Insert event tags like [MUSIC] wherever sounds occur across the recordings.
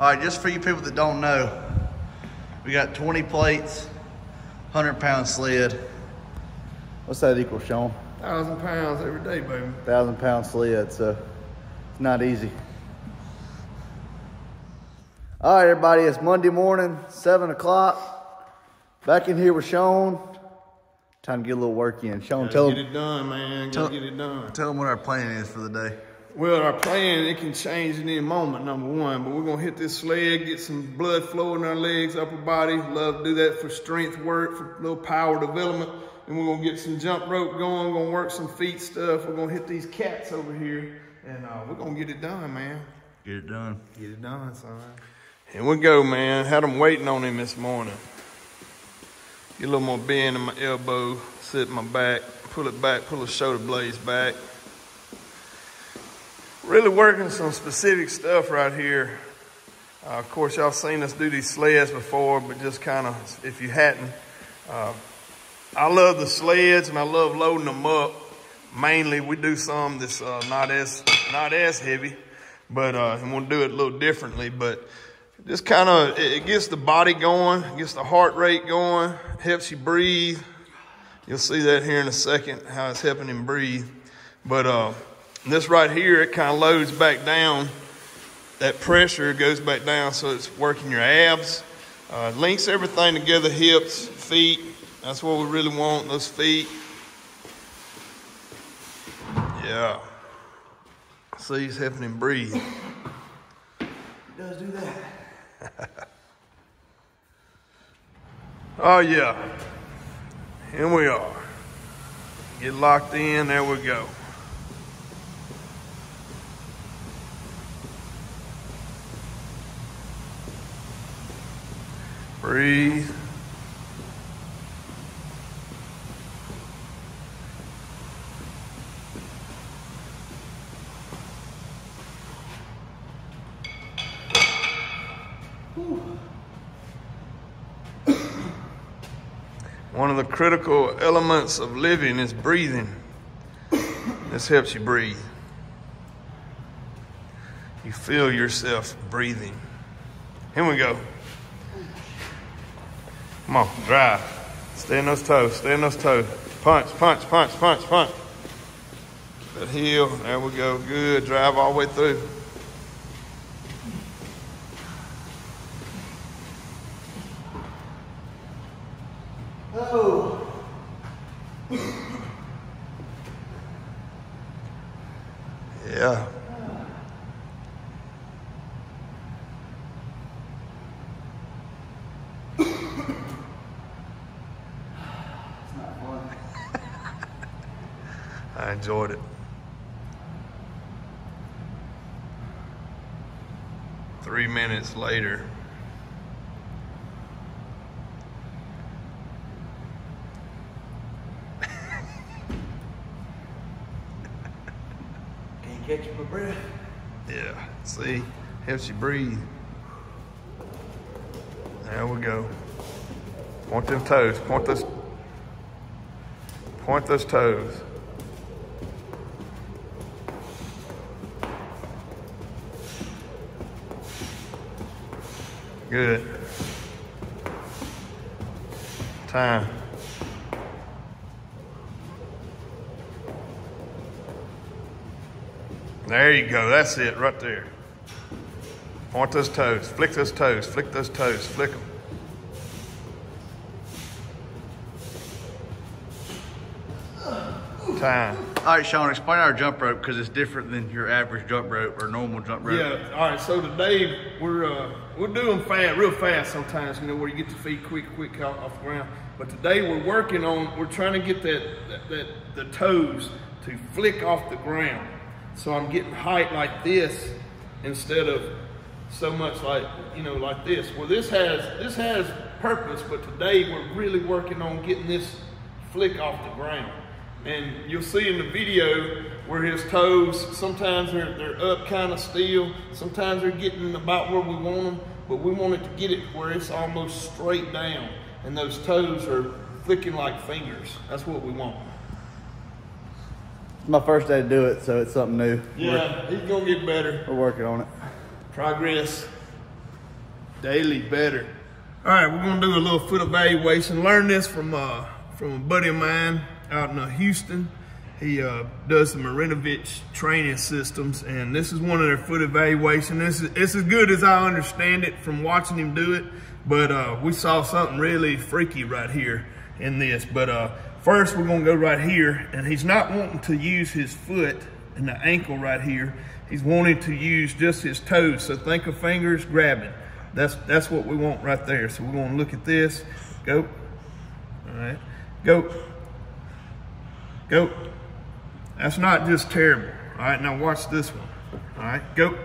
All right, just for you people that don't know, we got 20 plates, 100 pound sled. What's that equal, Sean? Thousand pounds every day, baby. Thousand pound sled, so it's not easy. All right, everybody, it's Monday morning, seven o'clock. Back in here with Sean. Time to get a little work in. Sean, Gotta tell get him, it done, man. tell- Gotta get it done. tell him what our plan is for the day. Well, our plan, it can change in any moment, number one, but we're gonna hit this sled, get some blood flow in our legs, upper body. Love to do that for strength work, for a little power development. And we're gonna get some jump rope going, gonna work some feet stuff. We're gonna hit these cats over here, and uh, we're gonna get it done, man. Get it done. Get it done, son. Here we go, man. Had them waiting on him this morning. Get a little more bend in my elbow, sit my back, pull it back, pull the shoulder blades back. Really working some specific stuff right here. Uh, of course, y'all seen us do these sleds before, but just kind of, if you hadn't, uh, I love the sleds and I love loading them up. Mainly, we do some that's uh, not as not as heavy, but uh, and we'll do it a little differently. But just kind of it, it gets the body going, gets the heart rate going, helps you breathe. You'll see that here in a second how it's helping him breathe. But uh, this right here, it kind of loads back down. That pressure goes back down, so it's working your abs. Uh, links everything together: hips, feet. That's what we really want. Those feet. Yeah. See, he's helping him breathe. does do that. [LAUGHS] Oh, yeah. Here we are. Get locked in. There we go. Breathe. One of the critical elements of living is breathing. This helps you breathe. You feel yourself breathing. Here we go. Come on, drive. Stay in those toes. Stay in those toes. Punch, punch, punch, punch, punch. That heel. There we go. Good. Drive all the way through. Oh. Yeah. I enjoyed it. Three minutes later. Can't catch my breath. Yeah, see, helps you breathe. There we go. Point them toes. Point those. Point those toes. Good. Time. There you go. That's it right there. Point those toes. Flick those toes. Flick those toes. Flick them. Time. All right, Sean, explain our jump rope because it's different than your average jump rope or normal jump rope. Yeah. All right. So today we're uh, we'll do them fast, real fast sometimes. You know where you get your feet quick, quick off, off the ground. But today we're working on. We're trying to get that, that that the toes to flick off the ground. So I'm getting height like this instead of so much like you know like this. Well, this has this has purpose, but today we're really working on getting this flick off the ground. And you'll see in the video where his toes, sometimes they're, they're up kind of still, sometimes they're getting about where we want them, but we want it to get it where it's almost straight down. And those toes are flicking like fingers. That's what we want. It's my first day to do it, so it's something new. Yeah, he's gonna get better. We're, we're working on it. Progress. daily better. All right, we're gonna do a little foot evaluation. Learn this from uh, from a buddy of mine out in uh, Houston. He uh, does the Marinovich training systems, and this is one of their foot evaluation. This is it's as good as I understand it from watching him do it, but uh, we saw something really freaky right here in this. But uh, first, we're gonna go right here, and he's not wanting to use his foot and the ankle right here. He's wanting to use just his toes. So think of fingers grabbing. That's that's what we want right there. So we're gonna look at this. Go. All right. Go. Go. That's not just terrible. All right, now watch this one. All right, go.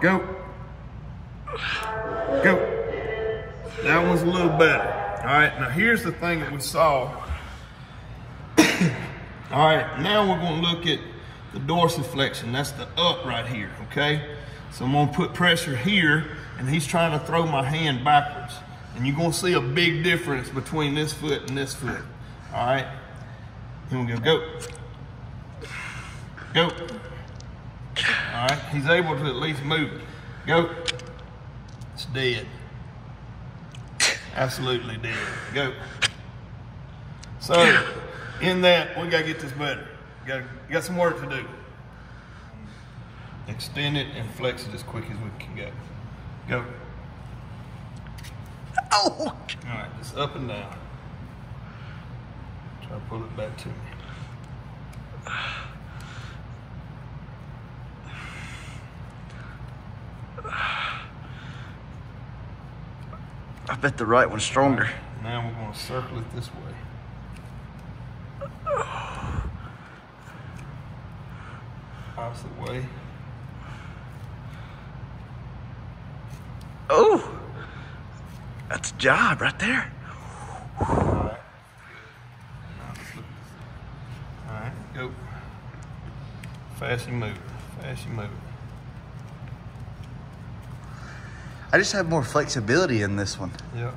Go. Go. That one's a little better. All right, now here's the thing that we saw. [COUGHS] All right, now we're gonna look at the dorsiflexion. That's the up right here, okay? So I'm gonna put pressure here, and he's trying to throw my hand backwards. And you're gonna see a big difference between this foot and this foot. All right, here we go, go. Go. All right, he's able to at least move it. Go. It's dead. Absolutely dead. Go. So, in that, we gotta get this better. Got got some work to do. Extend it and flex it as quick as we can go. Go. Oh! All right, just up and down. To pull it back to me. I bet the right one's stronger. Now we're going to circle it this way. Opposite way. Oh! That's a job right there. Go. Fast and move. Fast and move. I just have more flexibility in this one. Yep.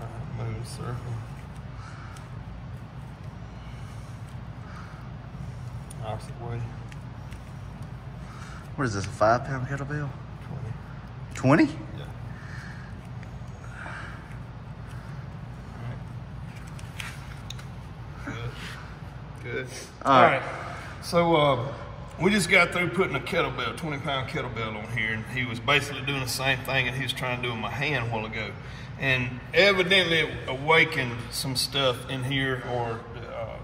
Alright, move circle. Opposite way. What is this, a five pound kettlebell? 20. 20? Yeah. Alright. Good. Good. All All right. right. So uh, we just got through putting a kettlebell, 20 pound kettlebell on here, and he was basically doing the same thing that he was trying to do in my hand a while ago. And evidently it awakened some stuff in here or uh,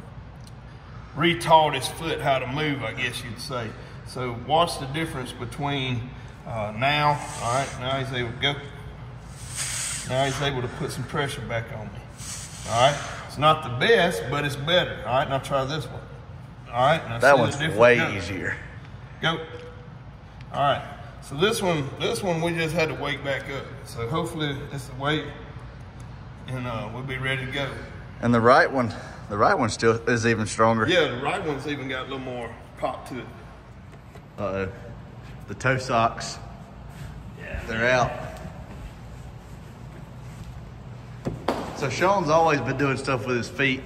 retaught his foot how to move, I guess you'd say. So watch the difference between uh, now, all right, now he's able to go. Now he's able to put some pressure back on me. All right, it's not the best, but it's better. All right, now try this one. All right, now That one's way Go. easier. Go. All right. So this one, this one, we just had to wake back up. So hopefully it's the weight, and uh, we'll be ready to go. And the right one, the right one still is even stronger. Yeah, the right one's even got a little more pop to it. Uh-oh. The toe socks, Yeah. they're out. So Sean's always been doing stuff with his feet.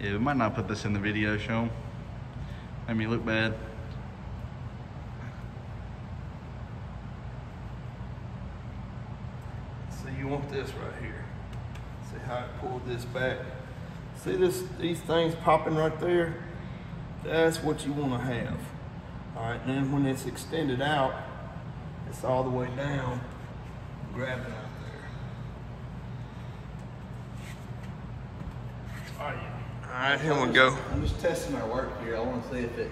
Yeah, we might not put this in the video, Sean. Made me look bad. So you want this right here. See how I pulled this back? See this these things popping right there? That's what you want to have. All right, then when it's extended out, it's all the way down. Grab it out there. Oh yeah. All right, here we go. I'm just testing our work here. I want to see if it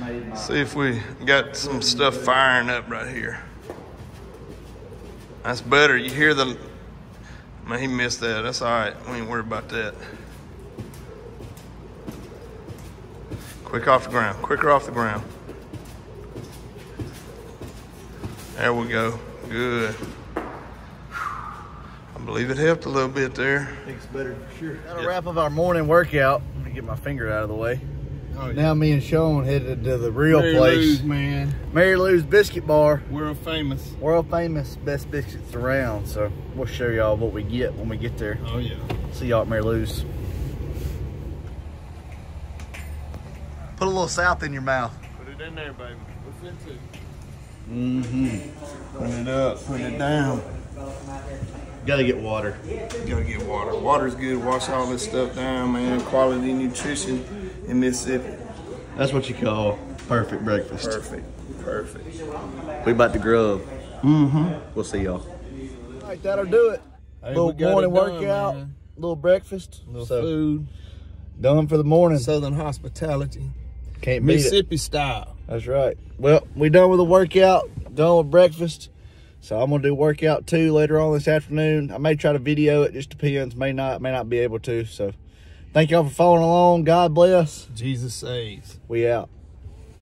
made my. See if we got some stuff firing up right here. That's better. You hear the. Man, he missed that. That's all right. We ain't worried about that. Quick off the ground. Quicker off the ground. There we go. Good. I believe it helped a little bit there. think it's better for sure. Gotta Yep. wrap up our morning workout. Let me get my finger out of the way. Oh, yeah. Now me and Sean headed to the real Mary place. Lou's, man. Mary Lou's Biscuit Bar. World famous. World famous best biscuits around. So we'll show y'all what we get when we get there. Oh yeah. See y'all at Mary Lou's. Put a little south in your mouth. Put it in there, baby. What's into? Mm-hmm. Put it up. Put it down. Gotta get water. Gotta get water. Water's good. Wash all this stuff down, man. Quality nutrition in Mississippi. That's what you call perfect breakfast. Perfect. Perfect. We about to grub. Mm-hmm. We'll see y'all. All right, that'll do it. Hey, little we got morning it done, workout, man. little breakfast. Little so food. done for the morning. Southern hospitality. Can't beat it. Mississippi style. That's right. Well, we done with the workout, done with breakfast. So I'm gonna do workout two later on this afternoon. I may try to video it, just depends. May not, may not be able to. So thank y'all for following along. God bless. Jesus saves. We out.